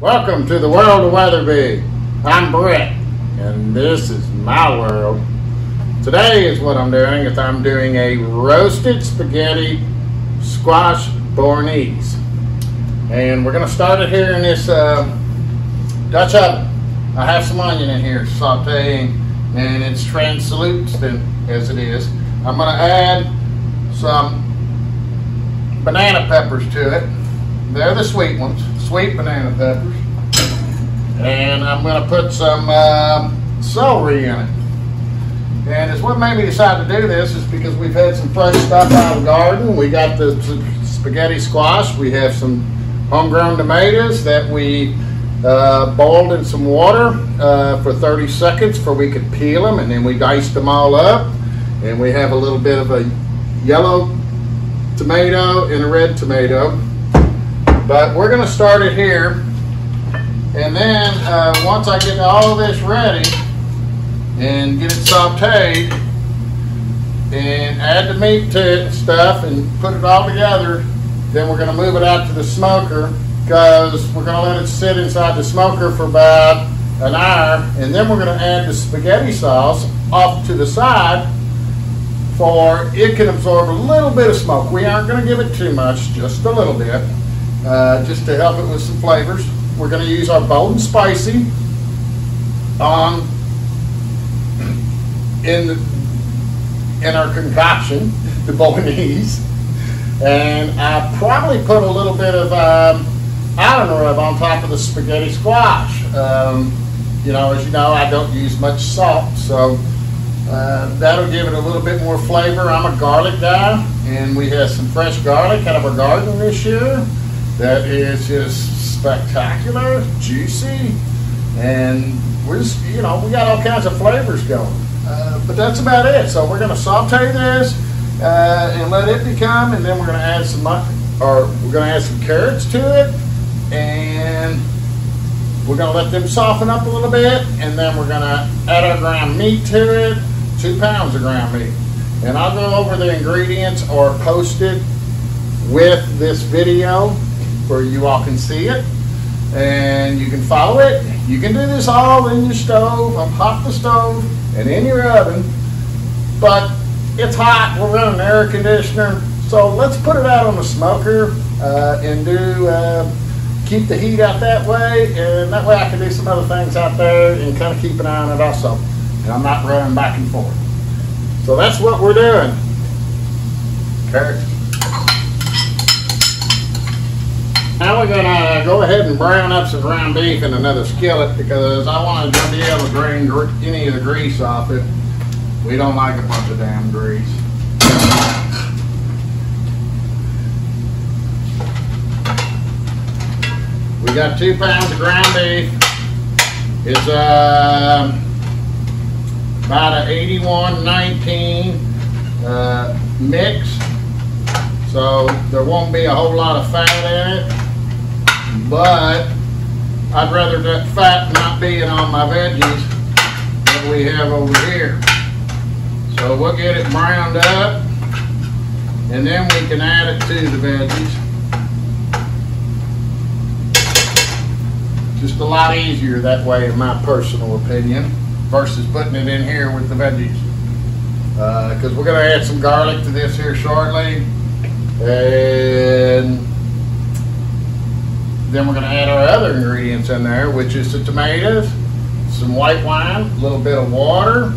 Welcome to the world of Weatherby. I'm Brett, and this is my world. Today is what I'm doing is I'm doing a roasted spaghetti squash bolognese. And we're gonna start it here in this uh, Dutch oven. I have some onion in here sauteing, and it's translucent as it is. I'm gonna add some banana peppers to it. They're the sweet ones, sweet banana peppers. And I'm gonna put some uh, celery in it. And it's what made me decide to do this is because we've had some fresh stuff out of the garden. We got the spaghetti squash. We have some homegrown tomatoes that we uh, boiled in some water uh, for 30 seconds before we could peel them and then we diced them all up. And we have a little bit of a yellow tomato and a red tomato. But we're gonna start it here. And then uh, once I get all this ready and get it sauteed and add the meat to it and stuff and put it all together, then we're gonna move it out to the smoker because we're gonna let it sit inside the smoker for about an hour and then we're gonna add the spaghetti sauce off to the side for it can absorb a little bit of smoke. We aren't going to give it too much, just a little bit, uh, just to help it with some flavors. We're going to use our and spicy on in the, in our concoction, the bolognese, and I probably put a little bit of um, island rub on top of the spaghetti squash. Um, you know, as you know, I don't use much salt, so. Uh, that'll give it a little bit more flavor. I'm a garlic guy, and we have some fresh garlic out of our garden this year that is just spectacular, juicy, and we're just, you know, we got all kinds of flavors going. Uh, but that's about it. So we're going to saute this uh, and let it become, and then we're going to add some, or we're going to add some carrots to it, and we're going to let them soften up a little bit, and then we're going to add our ground meat to it, two pounds of ground meat. And I'll go over the ingredients or post it with this video where you all can see it. And you can follow it. You can do this all in your stove, on hot the stove, and in your oven. But it's hot, we're running an air conditioner. So let's put it out on the smoker uh, and do uh, keep the heat out that way, and that way I can do some other things out there and kind of keep an eye on it also. And I'm not running back and forth. So that's what we're doing. Okay. Now we're gonna go ahead and brown up some ground beef in another skillet because I want to be able to drain any of the grease off it. We don't like a bunch of damn grease. We got two pounds of ground beef. It's uh, about an 81-19 uh, mix. So there won't be a whole lot of fat in it. But I'd rather that fat not being on my veggies that we have over here. So we'll get it browned up and then we can add it to the veggies. Just a lot easier that way, in my personal opinion, versus putting it in here with the veggies. Because uh, we're going to add some garlic to this here shortly. And then we're going to add our other ingredients in there, which is the tomatoes, some white wine, a little bit of water,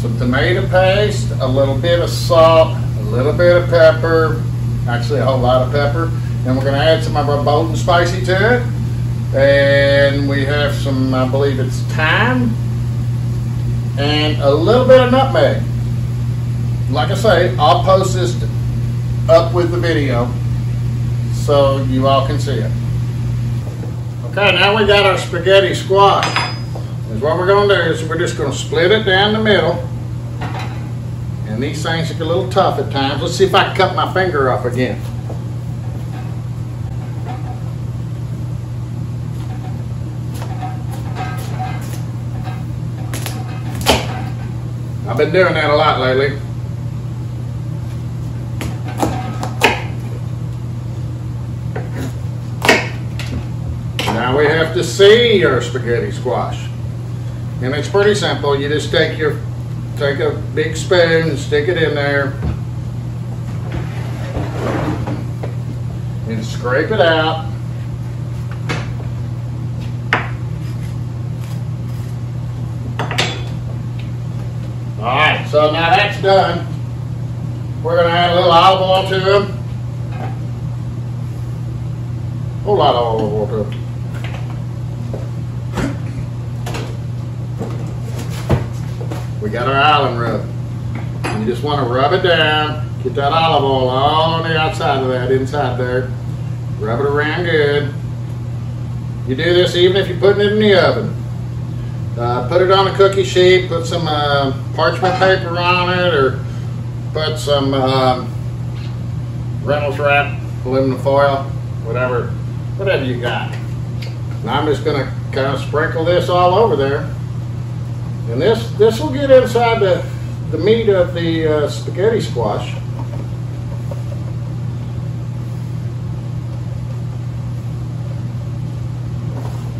some tomato paste, a little bit of salt, a little bit of pepper, actually a whole lot of pepper. And we're going to add some of our bold and spicy to it. And we have some, I believe it's thyme and a little bit of nutmeg. Like I say, I'll post this up with the video so you all can see it. Okay, now we got our spaghetti squash. And what we're going to do is we're just going to split it down the middle. And these things get a little tough at times. Let's see if I can cut my finger off again. I've been doing that a lot lately. To see your spaghetti squash. And it's pretty simple. You just take your, take a big spoon and stick it in there. And scrape it out. All right, so now that's done. We're gonna add a little olive oil to them. Whole lot of olive oil to them. We got our island rub. You just want to rub it down, get that olive oil all on the outside of that, inside there. Rub it around good. You do this even if you're putting it in the oven. Uh, put it on a cookie sheet, put some uh, parchment paper on it, or put some um, Reynolds wrap, aluminum foil, whatever, whatever you got. And I'm just gonna kind of sprinkle this all over there. And this this will get inside the, the meat of the uh, spaghetti squash.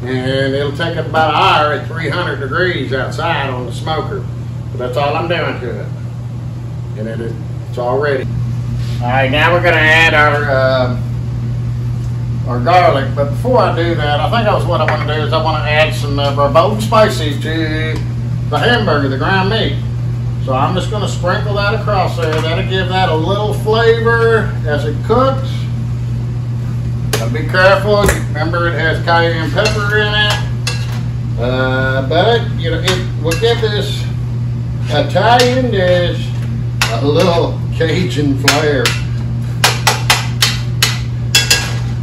And it'll take about an hour at 300 degrees outside on the smoker. But that's all I'm doing to it. And it is, it's all ready. All right, now we're gonna add our uh, our garlic. But before I do that, I think that's what I want to do is I want to add some of our bold spices to the hamburger, the ground meat. So I'm just going to sprinkle that across there. That'll give that a little flavor as it cooks. Gotta be careful. Remember it has cayenne pepper in it. Uh, but, you know, it will give this Italian dish a little Cajun flair.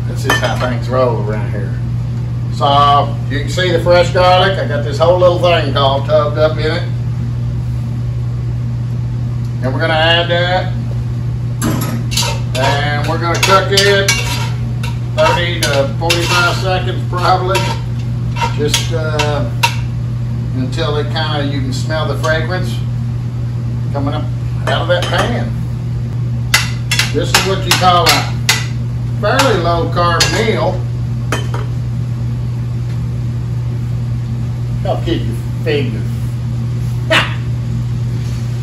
This is how things roll around here. So you can see the fresh garlic. I got this whole little thing called tubbed up in it. And we're gonna add that. And we're gonna cook it 30 to 45 seconds probably. Just uh, until it kind of, you can smell the fragrance coming up out of that pan. This is what you call a fairly low carb meal. I'll keep your fingers.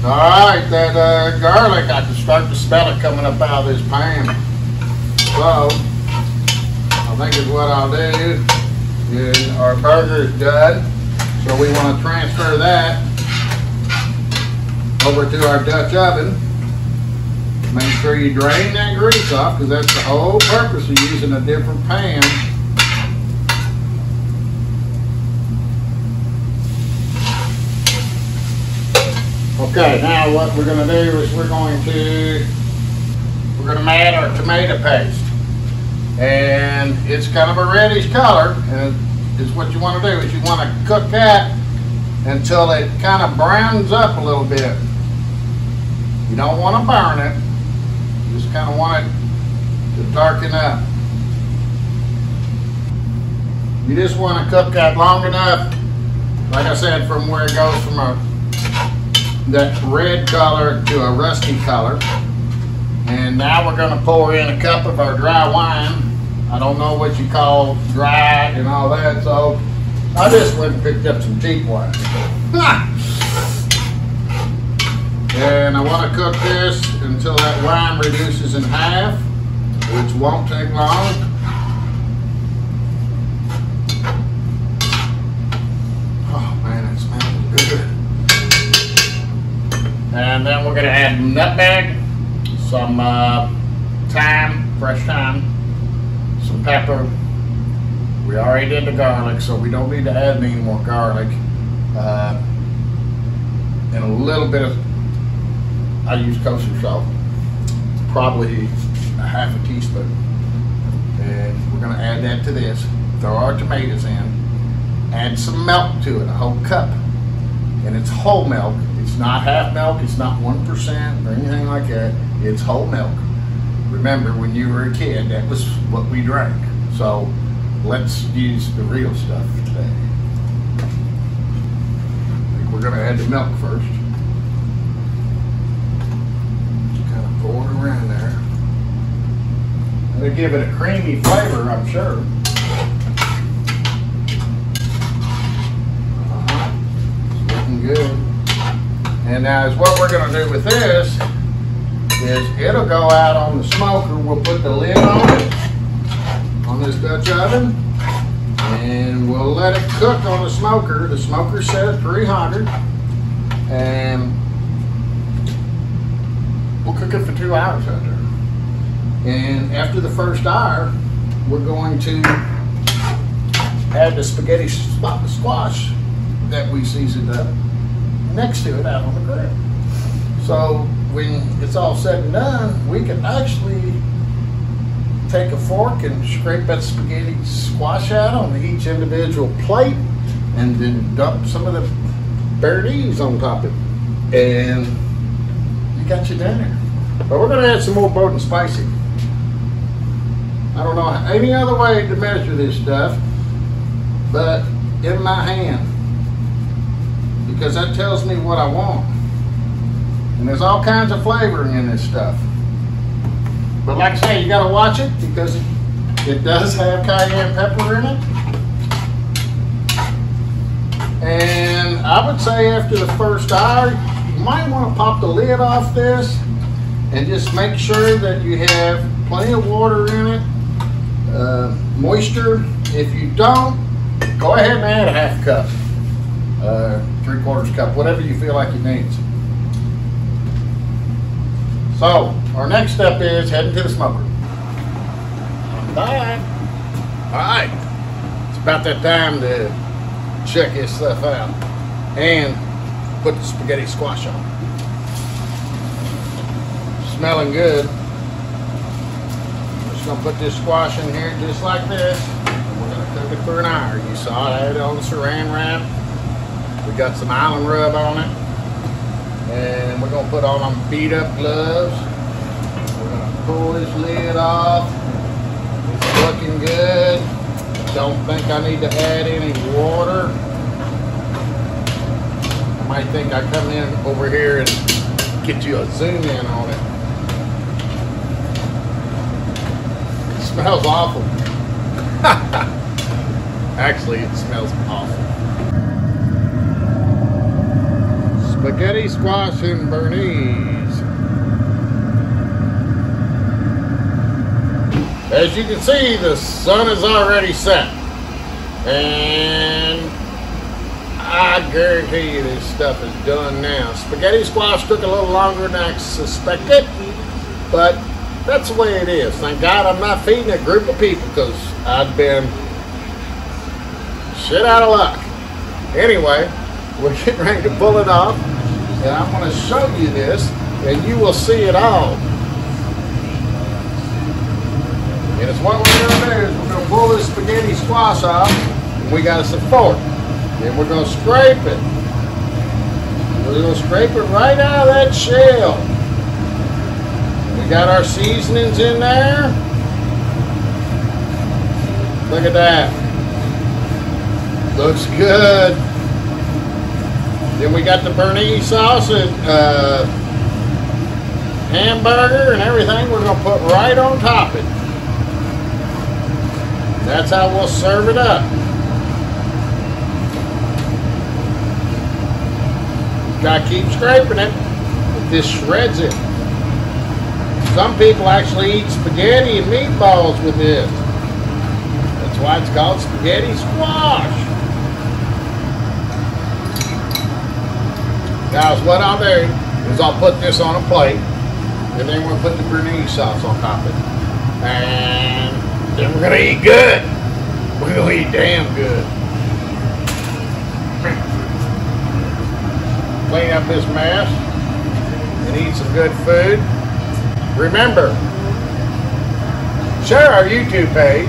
All right, that uh, garlic, I can start to smell it coming up out of this pan. So, I think is what I'll do is our burger is done. So we want to transfer that over to our Dutch oven. Make sure you drain that grease off because that's the whole purpose of using a different pan Okay, now what we're going to do is we're going to we're going to add our tomato paste, and it's kind of a reddish color. And is what you want to do is you want to cook that until it kind of browns up a little bit. You don't want to burn it. You just kind of want it to darken up. You just want to cook that long enough, like I said, from where it goes from a that red color to a rusty color. And now we're going to pour in a cup of our dry wine. I don't know what you call dry and all that, so I just went and picked up some cheap wine. and I want to cook this until that wine reduces in half, which won't take long. And then we're going to add nutmeg, some uh, thyme, fresh thyme, some pepper. We already did the garlic, so we don't need to add any more garlic. Uh, and a little bit of, I use kosher salt, probably a half a teaspoon. And we're going to add that to this. Throw our tomatoes in. Add some milk to it, a whole cup. And it's whole milk it's not half milk, it's not 1% or anything like that. It's whole milk. Remember, when you were a kid, that was what we drank. So let's use the real stuff today. I think we're going to add the milk first. Kind of pour it around there. They'll give it a creamy flavor, I'm sure. Uh-huh. good now is what we're gonna do with this is it'll go out on the smoker. We'll put the lid on it, on this Dutch oven, and we'll let it cook on the smoker. The smoker set at 300, and we'll cook it for two hours out there. And after the first hour, we're going to add the spaghetti squash that we seasoned up next to it out on the grill. So when it's all said and done, we can actually take a fork and scrape that spaghetti squash out on each individual plate and then dump some of the béarnaise on top of it. And you got your dinner. But we're gonna add some more Bold and spicy. I don't know any other way to measure this stuff, but in my hand. Because that tells me what I want. And there's all kinds of flavoring in this stuff. But like I say, you gotta watch it because it, does have cayenne pepper in it. And I would say after the first hour, you might want to pop the lid off this and just make sure that you have plenty of water in it, uh, moisture. If you don't, go ahead and add a half cup, uh, three quarters cup, whatever you feel like it needs. So, our next step is heading to the smoker. I'm back. All right, it's about that time to check this stuff out and put the spaghetti squash on. Smelling good. Just gonna put this squash in here just like this. We're gonna cook it for an hour. You saw it, I had it on the saran wrap. We got some island rub on it. And we're gonna put on them beat up gloves. We're gonna pull this lid off. It's looking good. Don't think I need to add any water. I might think I come in over here and get you a zoom in on it. It smells awful. Actually, it smells awful. Squash and Bernese. As you can see, the sun is already set. And I guarantee you this stuff is done now. Spaghetti squash took a little longer than I suspected, but that's the way it is. Thank God I'm not feeding a group of people because I've been shit out of luck. Anyway, we're getting ready to pull it off, and I'm going to show you this, and you will see it all. And it's what we're going to do is we're going to pull this spaghetti squash off, and we got us a fork. Then we're going to scrape it. We're going to scrape it right out of that shell. We got our seasonings in there. Look at that. Looks good. Then we got the béarnaise sauce and uh, hamburger and everything we're going to put right on top of it. That's how we'll serve it up. Gotta keep scraping it. This shreds it. Some people actually eat spaghetti and meatballs with this. That's why it's called spaghetti squash. Guys, what I'll do is I'll put this on a plate and then we'll put the béarnaise sauce on top of it. And then we're gonna eat good. We're gonna eat damn good. Clean up this mess and eat some good food. Remember, share our YouTube page,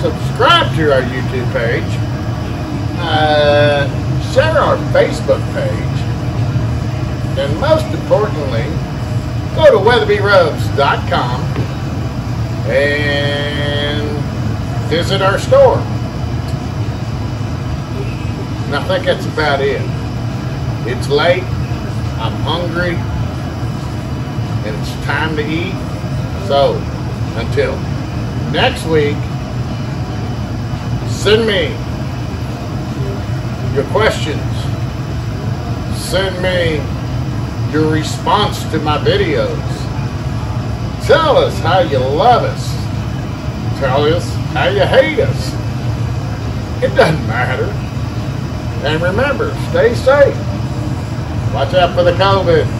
subscribe to our YouTube page, uh, share our Facebook page, and most importantly, go to weatherbyrubs.com and visit our store. And I think that's about it. It's late, I'm hungry, and it's time to eat. So, until next week, send me your questions. Send me your response to my videos. Tell us how you love us. Tell us how you hate us. It doesn't matter. And remember, stay safe. Watch out for the COVID.